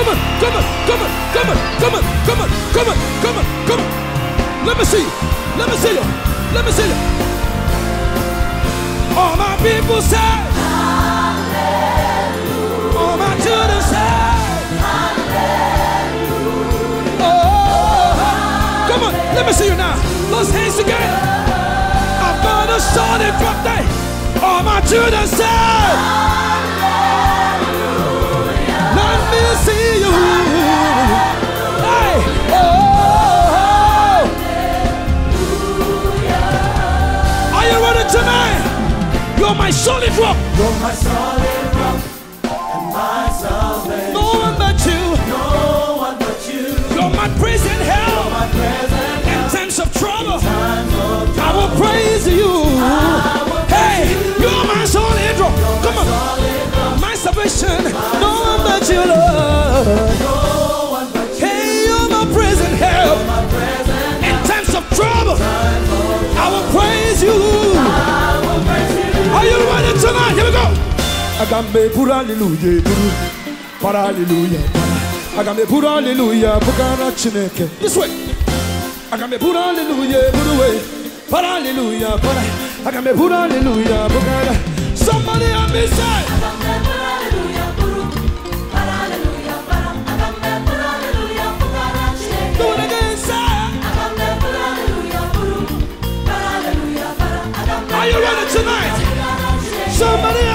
come on, come on, come on, come on, come on, come on, come on, come on, come on. Let me see you. Let me see you. Let me see you. All my people say, All my children say, Oh, come on, let me see you now. Those hands together. I'm gonna start it from day. All my children say, Let my solid rock. You're my solid rock and my salvation. No one but you. No one but you. You're my present help My present in times of trouble. time of I will praise you. Hey, you're my solid rock. Come on, my salvation. No one but you, Lord. no one but you. Hey, you're my present help My present in times of trouble. I will praise you. aga pour, eburu pour. eburu bara aliluya bara aga m eburu aliluya bụgara chineke this way. Aga m eburu aliluya eburu pour. bara aliluya bara pour m pour aliluya bụgara somebody help me say. Are you ready tonight? Somebody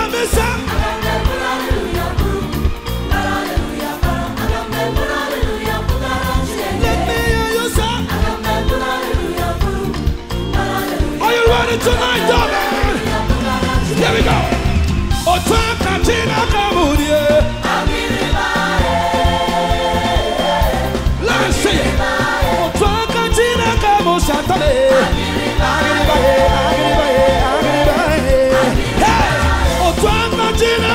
party tonight, oh, darling. Here we go. Otam katina kamudie. Let me see it. Otam katina kamushatale. Agiribaye, agiribaye, agiribaye. Hey, otam katina.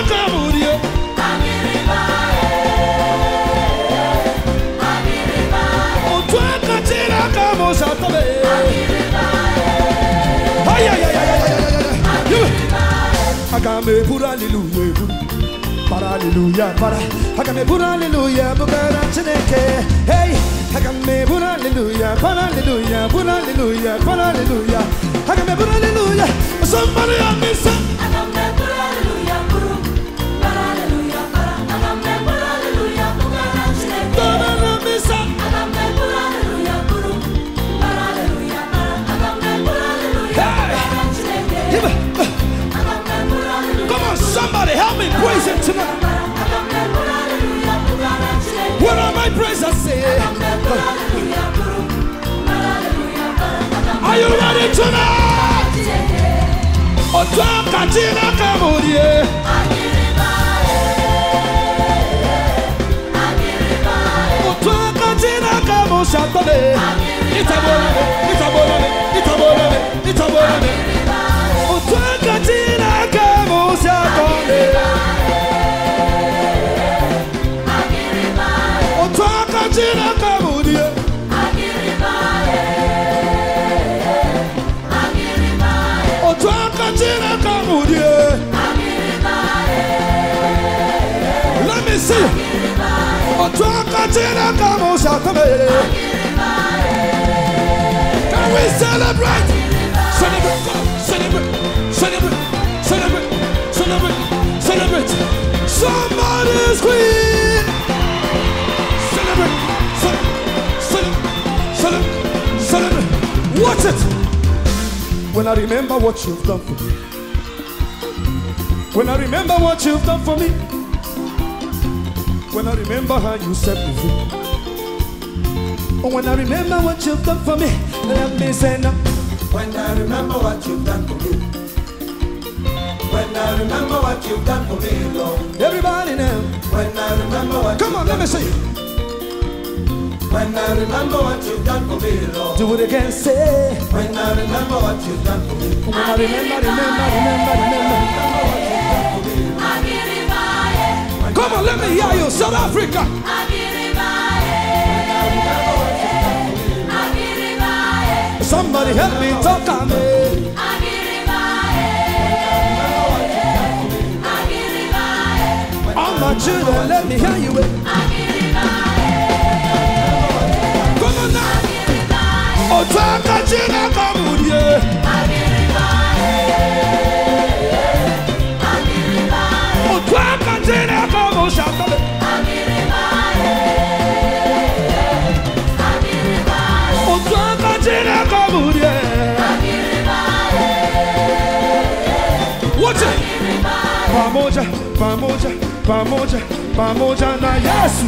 Agiribaye, Aïe, aïe, aïe, aïe, Hallelujah! Agame Hallelujah! alléluia, para alléluia, para. Agame Hallelujah! alléluia, bukara cheneke. Hey, Hallelujah! pour Hallelujah! para Hallelujah! pour Hallelujah! para alléluia. Agame pour Hallelujah! Somebody help me, sir. toka tina kaburi ye. toka tina kaburi satane. itabolane itabolane itabolane itabolane. Me see. Otan katina kamusatale. Can we celebrate? Celebrate, celebrate, celebrate, celebrate, celebrate, celebrate. Somebody's queen. Celebrate, celebrate, celebrate, celebrate. Watch it. When I remember what you've done for me. When I remember what you've done for me. When I remember how you set me free. When I remember what you've done for me, let me say no. When I remember what you've done for me. When I remember what you've done for me, Lord. Everybody now. When I remember what Come on, let me see. When I remember what you've done for me, Lord. Do it again, say. When I remember what you've done for me. When I remember, remember, remember, remember. on, let me hear you. South Africa. Somebody help me talk on me. All my children, let me hear you. Come on now. Oh, talk pamoja pamoja pamoja pamoja na Yesu.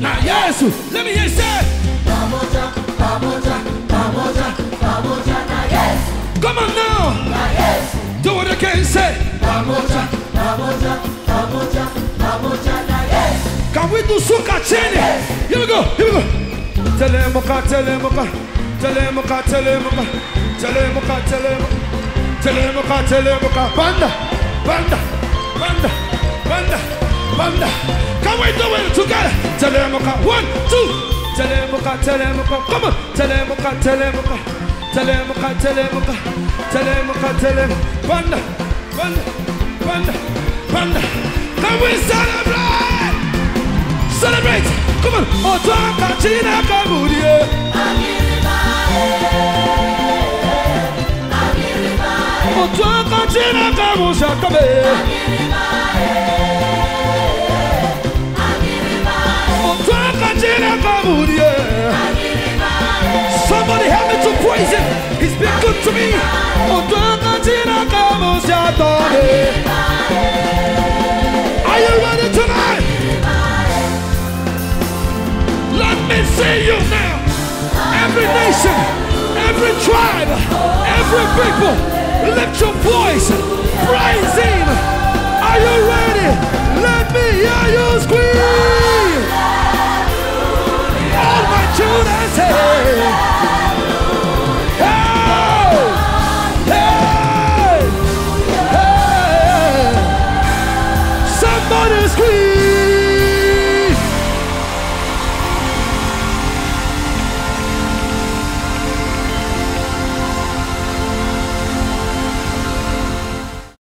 Na Yesu. Let me hear you say. Pamoja, pamoja, pamoja, pamoja na Yesu. come on now. Na Yesu. do it again say. Pamoja, pamoja, pamoja, pamoja na Yesu. Can we do suka chini? Here we go, here we go. Telemuka, telemuka, telemuka, telemuka, telemuka, telemuka, telemuka, telemuka, banda, banda, banda, banda, banda. Can we do it together? Telemuka, one, two. Telemuka, telemuka, come on. Telemuka, telemuka, telemuka, telemuka, telemuka, telemuka, banda, banda, banda, banda. Can we celebrate? Celebrate! Come on! Otu aka Chineke bulie! Otu aka Chineke bụ shakabe! Somebody help me to praise him! He's been good to me! Are you ready? Let me see you now. Every nation, every tribe, every people, lift your voice. Praise Him. Are you ready?